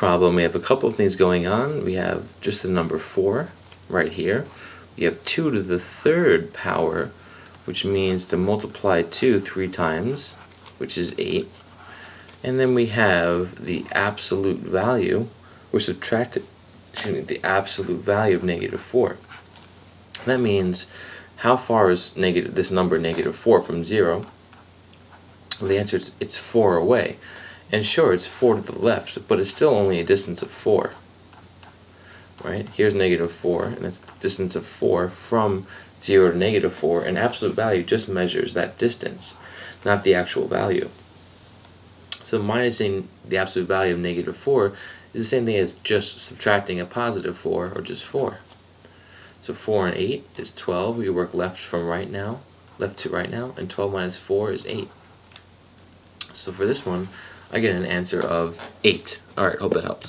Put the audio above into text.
problem, we have a couple of things going on. We have just the number 4 right here. We have 2 to the third power, which means to multiply 2 three times, which is 8. And then we have the absolute value, we're subtracting excuse me, the absolute value of negative 4. That means how far is negative this number negative 4 from 0? Well, the answer is it's 4 away. And sure, it's 4 to the left, but it's still only a distance of 4. Right? Here's negative 4, and it's the distance of 4 from 0 to negative 4, and absolute value just measures that distance, not the actual value. So minusing the absolute value of negative 4 is the same thing as just subtracting a positive 4, or just 4. So 4 and 8 is 12. We work left from right now, left to right now, and 12 minus 4 is 8. So for this one, I get an answer of 8. Alright, hope that helps.